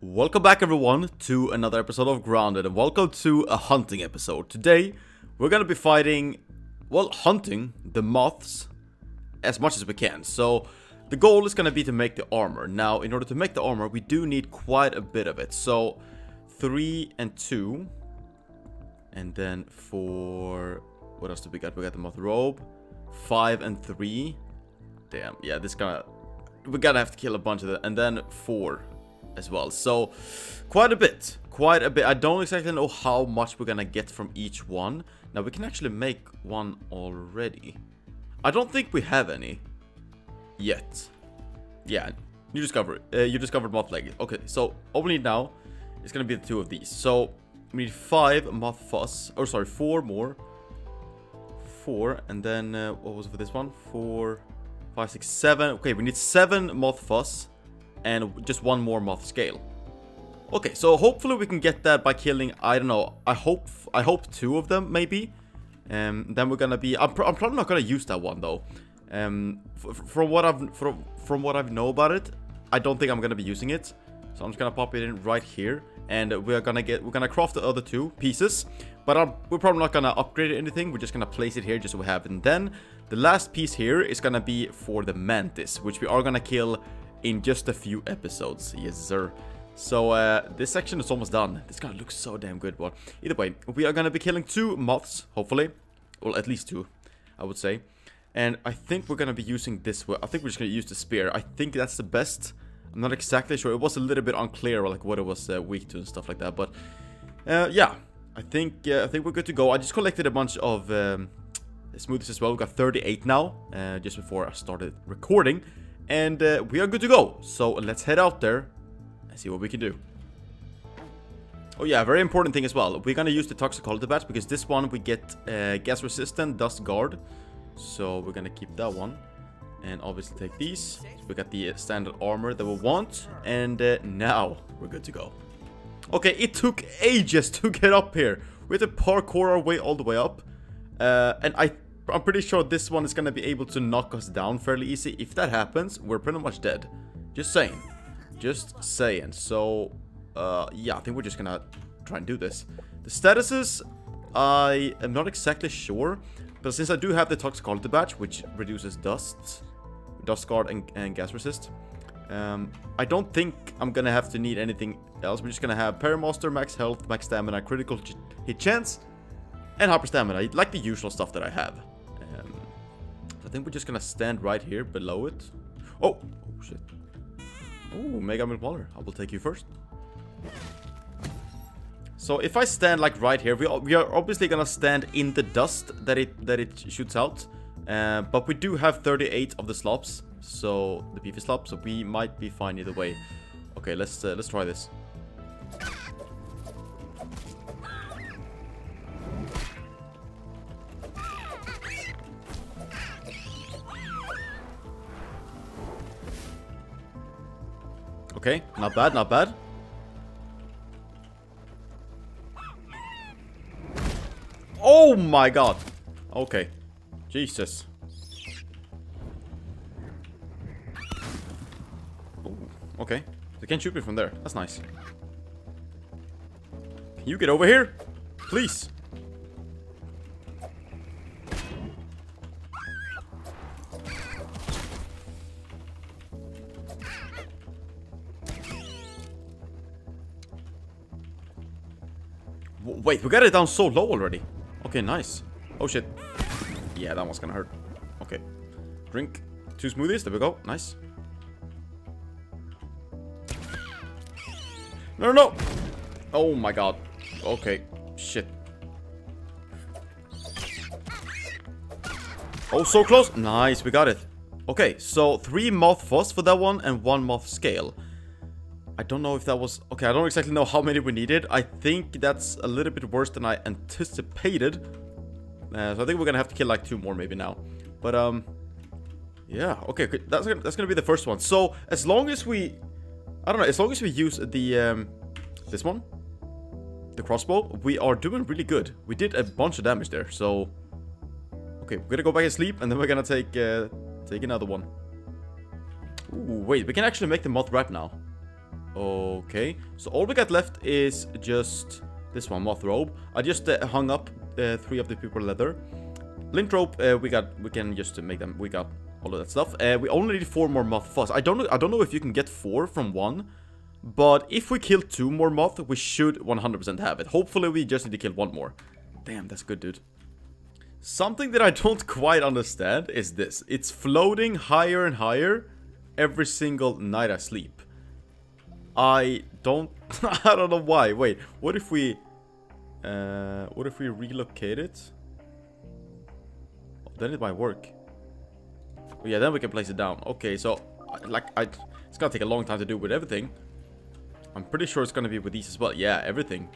Welcome back everyone to another episode of Grounded and welcome to a hunting episode. Today we're gonna be fighting, well hunting the moths as much as we can. So the goal is gonna be to make the armor. Now in order to make the armor we do need quite a bit of it. So 3 and 2 and then 4, what else do we got? We got the moth robe, 5 and 3. Damn, yeah this gonna, we're gonna have to kill a bunch of them and then 4 as well. So quite a bit, quite a bit. I don't exactly know how much we're gonna get from each one. Now we can actually make one already. I don't think we have any yet. Yeah, you discovered uh, you discovered moth leg. Okay, so all we need now is gonna be the two of these. So we need five moth fuzz. Or oh, sorry, four more. Four, and then uh, what was for this one? Four, five, six, seven. Okay, we need seven moth fuzz and just one more moth scale. Okay, so hopefully we can get that by killing, I don't know, I hope I hope two of them, maybe. Um, then we're gonna be, I'm, pr I'm probably not gonna use that one though. Um, from what I've from, from what I've know about it, I don't think I'm gonna be using it. So I'm just gonna pop it in right here, and we're gonna get we're gonna craft the other two pieces, but I'm, we're probably not gonna upgrade anything. We're just gonna place it here just so we have it. And then the last piece here is gonna be for the mantis, which we are gonna kill in just a few episodes. Yes, sir. So uh, this section is almost done. This guy looks so damn good. But either way, we are gonna be killing two moths, hopefully. Well, at least two, I would say. And I think we're gonna be using this. I think we're just gonna use the spear. I think that's the best. I'm not exactly sure. It was a little bit unclear, like what it was uh, weak to and stuff like that. But uh, yeah, I think uh, I think we're good to go. I just collected a bunch of um, smoothies as well. We got 38 now, uh, just before I started recording. And uh, we are good to go. So let's head out there and see what we can do. Oh yeah, very important thing as well. We're gonna use the Toxicology Badge because this one we get uh, gas resistant, dust guard. So we're gonna keep that one. And obviously take these. We got the uh, standard armor that we want. And uh, now we're good to go. Okay, it took ages to get up here. We had to parkour our way all the way up. Uh, and I I'm pretty sure this one is gonna be able to knock us down fairly easy. If that happens, we're pretty much dead. Just saying. Just saying. So, uh, yeah, I think we're just gonna try and do this. The statuses, I am not exactly sure. But since I do have the Toxicology Badge, which reduces dust, dust guard and, and gas resist, um, I don't think I'm gonna have to need anything else. We're just gonna have Parry Master, max health, max stamina, critical hit chance, and hyper stamina, like the usual stuff that I have. I think we're just gonna stand right here below it. Oh! Oh, shit. Oh, Mega Milk Molar. I will take you first. So if I stand like right here, we are, we are obviously gonna stand in the dust that it that it shoots out. Uh, but we do have 38 of the slops, so the beefy slop, so we might be fine either way. Okay, let's uh, let's try this. Okay, not bad, not bad. Oh my god. Okay. Jesus. Ooh, okay. They can't shoot me from there. That's nice. Can you get over here? Please. Wait, we got it down so low already. Okay, nice. Oh, shit. Yeah, that one's gonna hurt. Okay. Drink two smoothies. There we go. Nice. No, no, no. Oh, my God. Okay. Shit. Oh, so close. Nice, we got it. Okay, so three moth fuzz for that one and one moth scale. I don't know if that was... Okay, I don't exactly know how many we needed. I think that's a little bit worse than I anticipated. Uh, so I think we're gonna have to kill like two more maybe now. But, um... Yeah, okay, that's gonna, that's gonna be the first one. So, as long as we... I don't know, as long as we use the, um... This one? The crossbow, we are doing really good. We did a bunch of damage there, so... Okay, we're gonna go back and sleep, and then we're gonna take, uh, take another one. Ooh, wait, we can actually make the moth wrap now. Okay, so all we got left is just this one, moth robe. I just uh, hung up uh, three of the pupa leather. Lint rope, uh, we got, we can just make them, we got all of that stuff. Uh, we only need four more moth fuzz. I don't know, I don't know if you can get four from one, but if we kill two more moth, we should 100% have it. Hopefully we just need to kill one more. Damn, that's good, dude. Something that I don't quite understand is this. It's floating higher and higher every single night I sleep. I don't... I don't know why. Wait, what if we... Uh, what if we relocate it? Then it might work. Oh, yeah, then we can place it down. Okay, so... Like, I... It's gonna take a long time to do with everything. I'm pretty sure it's gonna be with these as well. Yeah, everything.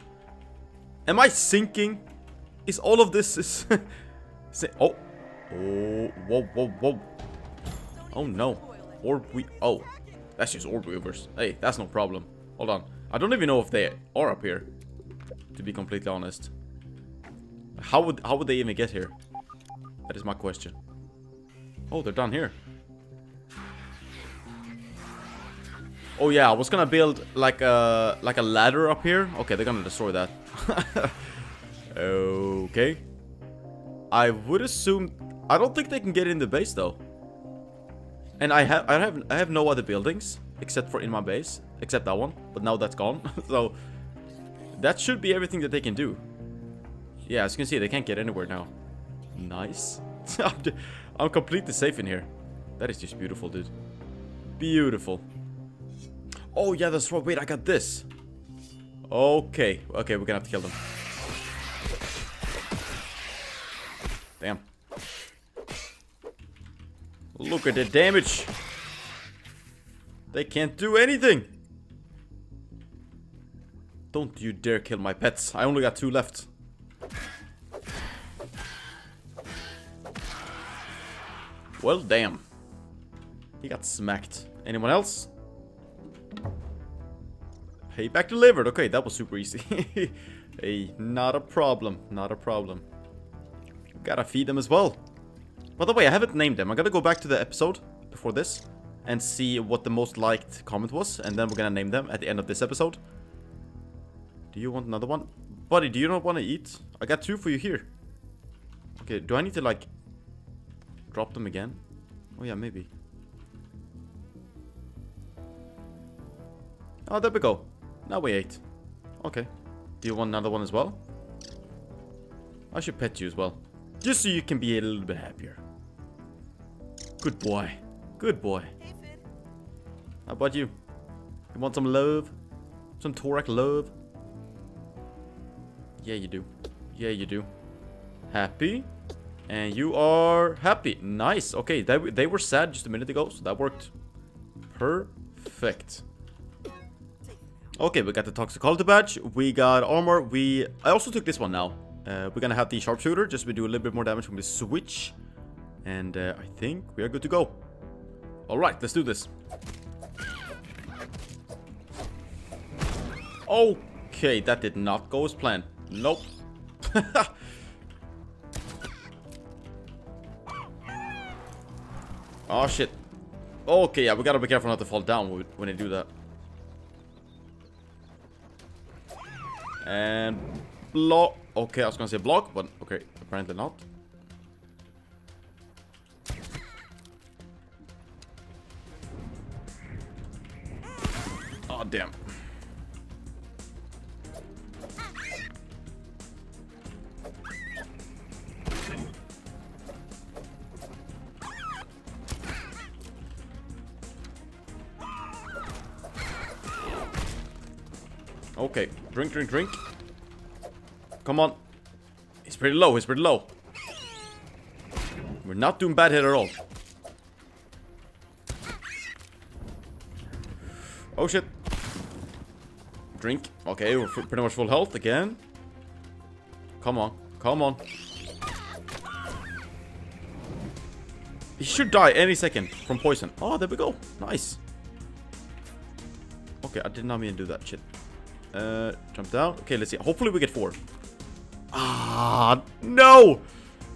Am I sinking? Is all of this... is? oh. Oh, whoa, whoa, whoa. Oh, no. Or we... Oh. That's just orb weavers. Hey, that's no problem. Hold on. I don't even know if they are up here. To be completely honest. How would how would they even get here? That is my question. Oh, they're down here. Oh yeah, I was gonna build like a like a ladder up here. Okay, they're gonna destroy that. okay. I would assume I don't think they can get in the base though. And I have I have I have no other buildings except for in my base, except that one. But now that's gone. so that should be everything that they can do. Yeah, as you can see, they can't get anywhere now. Nice. I'm completely safe in here. That is just beautiful, dude. Beautiful. Oh, yeah, that's right. Wait, I got this. Okay. Okay, we're gonna have to kill them. Damn. Look at the damage. They can't do anything. Don't you dare kill my pets. I only got two left. Well, damn. He got smacked. Anyone else? Hey, back delivered. Okay, that was super easy. hey, not a problem. Not a problem. Gotta feed them as well. By the way, I haven't named them. I gotta go back to the episode before this and see what the most liked comment was, and then we're gonna name them at the end of this episode. Do you want another one? Buddy, do you not want to eat? I got two for you here. Okay, do I need to, like, drop them again? Oh, yeah, maybe. Oh, there we go. Now we ate. Okay. Do you want another one as well? I should pet you as well. Just so you can be a little bit happier. Good boy. Good boy. How about you? You want some love? Some Torak love? Yeah, you do. Yeah, you do. Happy? And you are happy. Nice. Okay, they, they were sad just a minute ago, so that worked. Perfect. Okay, we got the Toxicology badge. We got armor. We... I also took this one now. Uh, we're gonna have the sharpshooter, just we do a little bit more damage from the switch. And uh, I think we are good to go. Alright, let's do this. Okay, that did not go as planned. Nope. oh shit. Okay, yeah, we gotta be careful not to fall down when, when they do that. And block. Okay, I was gonna say block, but okay, apparently not. Oh, damn. Okay, drink, drink, drink. Come on. He's pretty low, he's pretty low. We're not doing bad here at all. Oh shit. Drink. Okay, we're pretty much full health again. Come on. Come on. He should die any second from poison. Oh, there we go. Nice. Okay, I did not mean to do that shit. Uh, jump down. Okay, let's see. Hopefully we get four. Ah, no!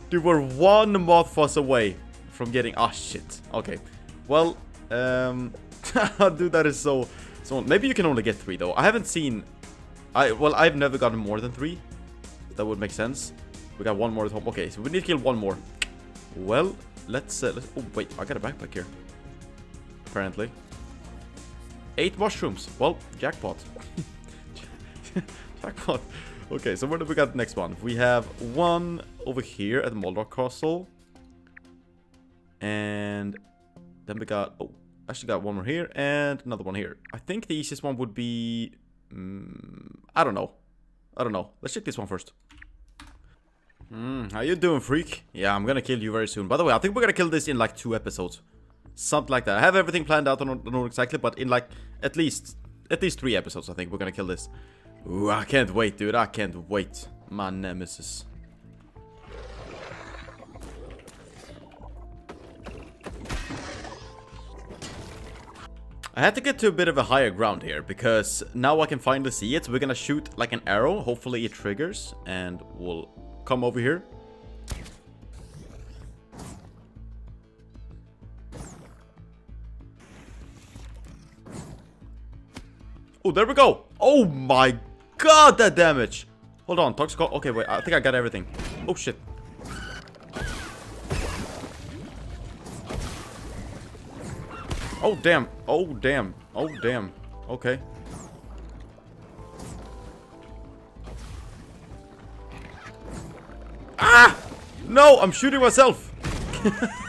Dude, we're one moth fuzz away from getting... Ah, shit. Okay. Well, um... dude, that is so, So maybe you can only get three though. I haven't seen. I well, I've never gotten more than three. That would make sense. We got one more at home. Okay, so we need to kill one more. Well, let's uh, let's. Oh wait, I got a backpack here. Apparently. Eight mushrooms. Well, jackpot. jackpot. Okay, so where do we got next one? We have one over here at Moldorc Castle. And then we got... Oh, actually got one more here and another one here. I think the easiest one would be... Um, I don't know. I don't know. Let's check this one first. Hmm, how you doing, freak? Yeah, I'm gonna kill you very soon. By the way, I think we're gonna kill this in like two episodes. Something like that. I have everything planned out, I don't know exactly, but in like at least at least three episodes, I think we're gonna kill this. Ooh, I can't wait, dude. I can't wait. My nemesis. I had to get to a bit of a higher ground here, because now I can finally see it. We're gonna shoot like an arrow, hopefully it triggers, and we'll come over here. Oh, there we go. Oh my god, that damage. Hold on, Toxic. Okay, wait. I think I got everything. Oh, shit. Oh, damn. Oh, damn. Oh, damn. Okay. Ah! No, I'm shooting myself.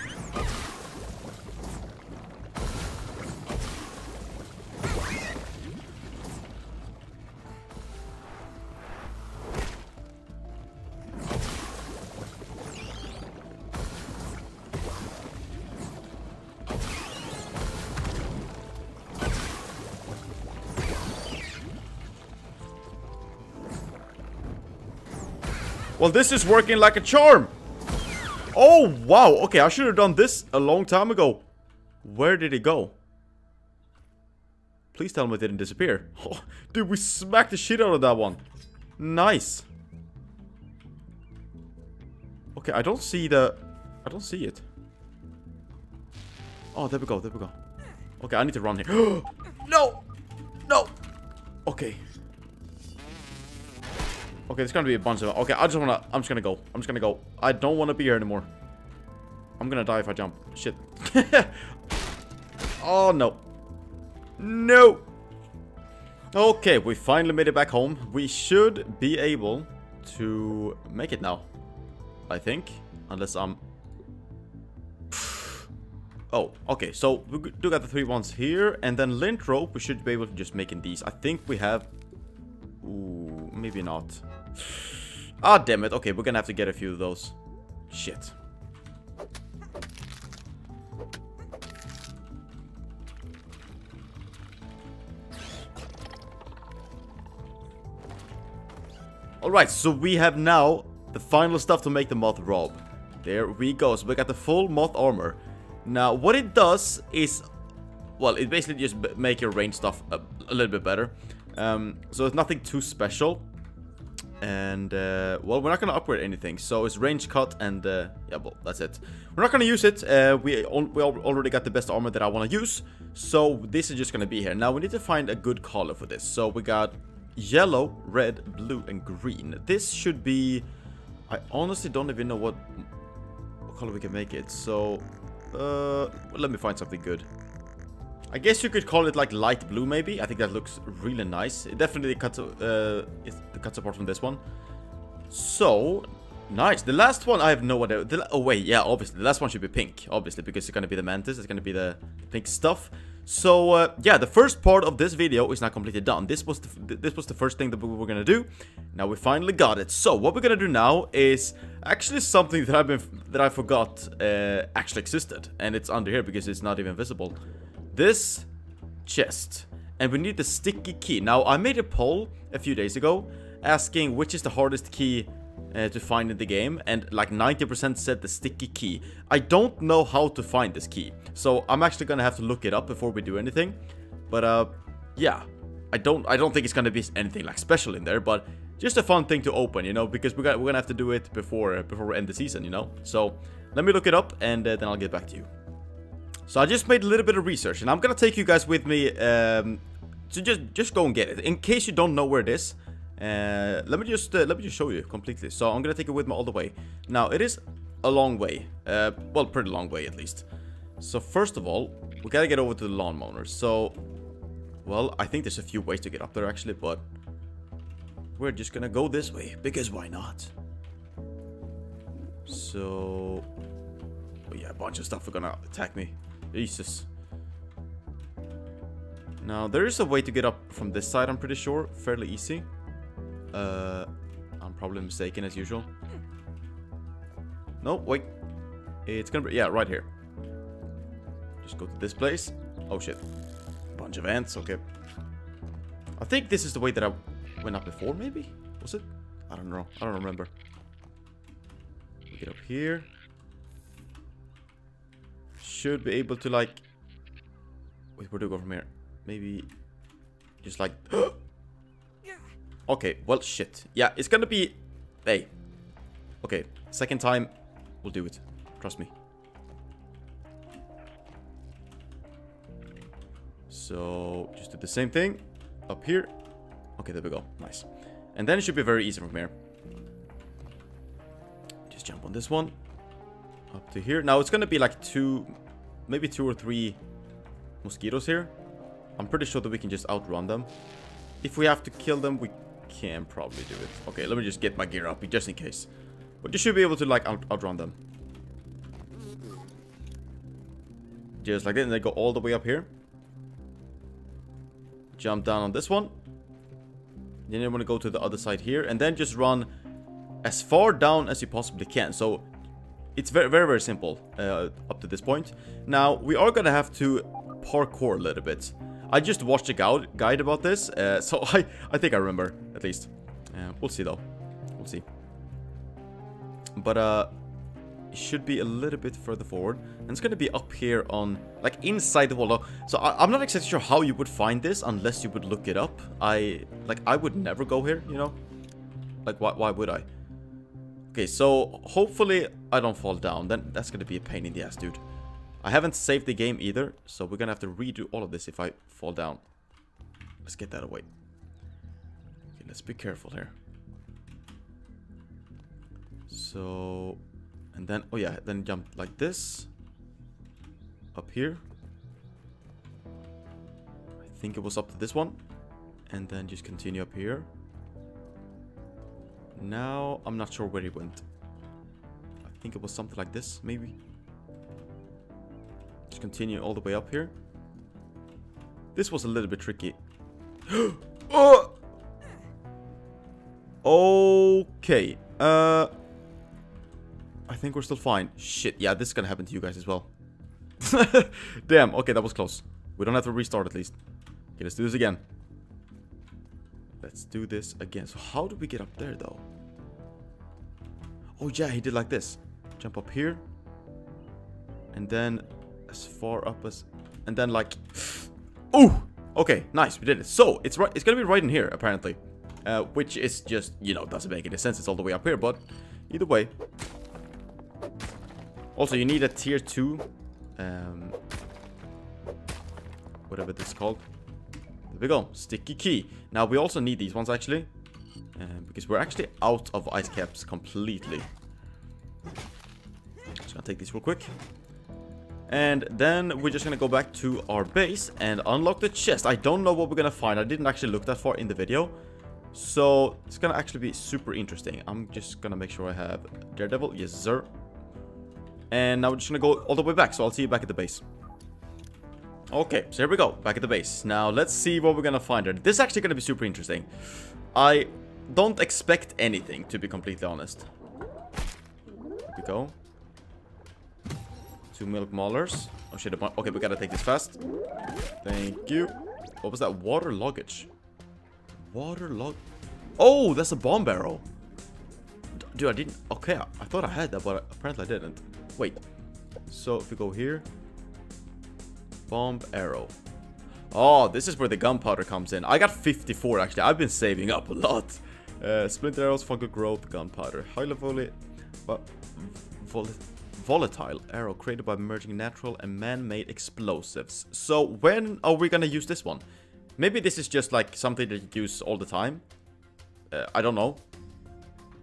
Well, this is working like a charm. Oh, wow. Okay, I should have done this a long time ago. Where did it go? Please tell me it didn't disappear. Oh, dude, we smacked the shit out of that one. Nice. Okay, I don't see the... I don't see it. Oh, there we go, there we go. Okay, I need to run here. no! No! Okay. Okay, there's gonna be a bunch of... Okay, I just wanna... I'm just gonna go. I'm just gonna go. I don't wanna be here anymore. I'm gonna die if I jump. Shit. oh, no. No! Okay, we finally made it back home. We should be able to make it now. I think. Unless I'm... Oh, okay, so we do got the three ones here, and then lint rope, we should be able to just make in these. I think we have... Ooh, maybe not. Ah, damn it. Okay, we're gonna have to get a few of those. Shit. Alright, so we have now the final stuff to make the moth robe. There we go. So we got the full moth armor. Now, what it does is... Well, it basically just make your range stuff a, a little bit better. Um, so it's nothing too special. And, uh, well, we're not going to upgrade anything. So it's range cut and, uh, yeah, well, that's it. We're not going to use it. Uh, we, we already got the best armor that I want to use. So this is just going to be here. Now we need to find a good color for this. So we got yellow, red, blue, and green. This should be... I honestly don't even know what, what color we can make it. So, uh, let me find something good. I guess you could call it like light blue maybe. I think that looks really nice. It definitely cuts, uh, it cuts apart from this one. So, nice. The last one, I have no idea. The, oh wait, yeah, obviously. The last one should be pink, obviously, because it's going to be the mantis. It's going to be the pink stuff. So, uh, yeah, the first part of this video is now completely done. This was the, this was the first thing that we were going to do. Now we finally got it. So, what we're going to do now is actually something that I've been that I forgot uh, actually existed. And it's under here because it's not even visible this chest. And we need the sticky key. Now, I made a poll a few days ago asking which is the hardest key uh, to find in the game. And like 90% said the sticky key. I don't know how to find this key. So I'm actually going to have to look it up before we do anything. But uh, yeah. I don't I don't think it's going to be anything like special in there. But just a fun thing to open, you know. Because we're gonna, we're gonna have to do it before, before we end the season, you know. So let me look it up and uh, then I'll get back to you. So I just made a little bit of research, and I'm gonna take you guys with me um, so just just go and get it. In case you don't know where it is, uh, let me just uh, let me just show you completely. So I'm gonna take it with me all the way. Now it is a long way. Uh, well, pretty long way at least. So first of all, we gotta get over to the lawn mower. So, well, I think there's a few ways to get up there actually, but we're just gonna go this way because why not? So, oh yeah, a bunch of stuff are gonna attack me. Jesus. Now, there is a way to get up from this side, I'm pretty sure. Fairly easy. Uh, I'm probably mistaken as usual. No, wait. It's gonna be, yeah, right here. Just go to this place. Oh shit. Bunch of ants, okay. I think this is the way that I went up before, maybe? Was it? I don't know. I don't remember. Get up here. Should be able to like... Wait, where do we go from here? Maybe... Just like... okay, well, shit. Yeah, it's gonna be... Hey. Okay, second time, we'll do it. Trust me. So, just do the same thing. Up here. Okay, there we go. Nice. And then it should be very easy from here. Just jump on this one. Up to here. Now, it's to be like two... Maybe two or three mosquitoes here. I'm pretty sure that we can just outrun them. If we have to kill them, we can probably do it. Okay, let me just get my gear up, just in case. But you should be able to, like, out outrun them. Just like that, and they go all the way up here. Jump down on this one. Then you want to go to the other side here. And then just run as far down as you possibly can. So it's very, very, very simple uh, up to this point. Now, we are to have to parkour a little bit. I just watched a guide about this, uh, so I, I think I remember, at least. Uh, we'll see, though. We'll see. But, uh, it should be a little bit further forward. And it's going to be up here on, like, inside the wall. So I, am not exactly sure how you would find this unless you would look it up. I, like, I would never go here, you know? Like, why, why would I? Okay, so hopefully I don't fall down. Then that's to be a pain in the ass, dude. I haven't saved the game either, so we're to have to redo all of this if I fall down. Let's get that away. Okay, let's be careful here. So and then, oh yeah, then jump like this. Up here. I think it was up to this one. And then just continue up here. Now, I'm not sure where he went. I think it was something like this, maybe. Just continue all the way up here. This was a little bit tricky. oh! Okay. Uh, I think we're still fine. Shit, yeah, this is gonna happen to you guys as well. Damn, okay, that was close. We don't have to restart at least. Okay, let's do this again. Let's do this again. So how do we get up there, though? Oh, yeah, he did like this. Jump up here. And then as far up as... And then like... Oh! Okay, nice, we did it. So, it's right. It's gonna be right in here, apparently. Uh, which is just, you know, doesn't make any sense. It's all the way up here, but either way, also, you need a tier 2. Um, whatever this is called. We go. Sticky key. Now, we also need these ones, actually. Uh, because we're actually out of ice caps completely. Just gonna take these real quick. And then we're just gonna go back to our base and unlock the chest. I don't know what we're gonna find. I didn't actually look that far in the video. So it's gonna actually be super interesting. I'm just gonna make sure I have Daredevil. Yes, sir. And now we're just gonna go all the way back, so I'll see you back at the base. Okay, so here we go, back at the base. Now, let's see what we're gonna find here. This is actually gonna be super interesting. I don't expect anything, to be completely honest. Here we go. Two milk molars. Oh shit, okay, we gotta take this fast. Thank you. What was that? Water luggage. Water log... Oh, that's a bomb barrel. Dude, I didn't... Okay, I thought I had that, but apparently I didn't. Wait. So if we go here. Bomb arrow. Oh, this is where the gunpowder comes in. I got 54 actually. I've been saving up a lot. Uh, splinter arrows, fungal growth, gunpowder. Highly volatile, vol volatile arrow created by merging natural and man-made explosives. So when are we gonna use this one? Maybe this is just like something that you use all the time. Uh, I don't know.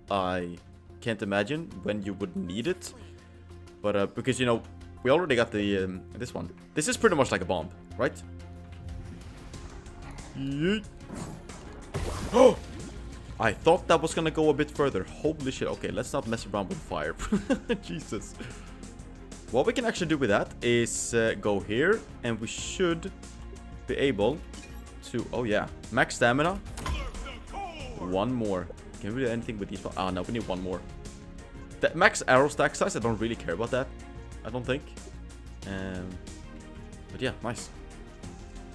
I can't imagine when you would need it. But uh, because, you know, we already got the um, this one. This is pretty much like a bomb, right? Oh! I thought that was gonna go a bit further. Holy shit. Okay, let's not mess around with fire. Jesus. What we can actually do with that is uh, go here, and we should be able to... Oh, yeah. Max stamina. One more. Can we do anything with these? Ah, no, we need one more. The max arrow stack size, I don't really care about that. I don't think. Um, but yeah, nice.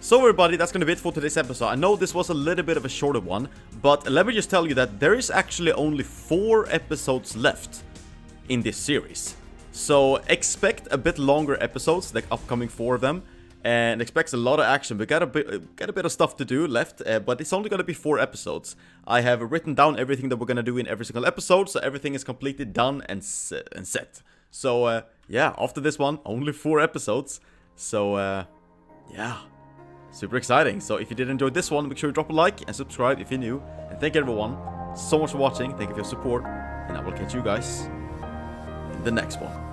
So everybody, that's gonna be it for today's episode. I know this was a little bit of a shorter one, but let me just tell you that there is actually only four episodes left in this series. So expect a bit longer episodes, like upcoming four of them, and expect a lot of action. We got a bit, got a bit of stuff to do left, uh, but it's only gonna be four episodes. I have written down everything that we're gonna do in every single episode, so everything is completely done and and set. So uh, yeah, after this one, only four episodes. So uh, yeah, super exciting. So if you did enjoy this one, make sure you drop a like and subscribe if you're new. And thank you everyone so much for watching. Thank you for your support, and I will catch you guys in the next one.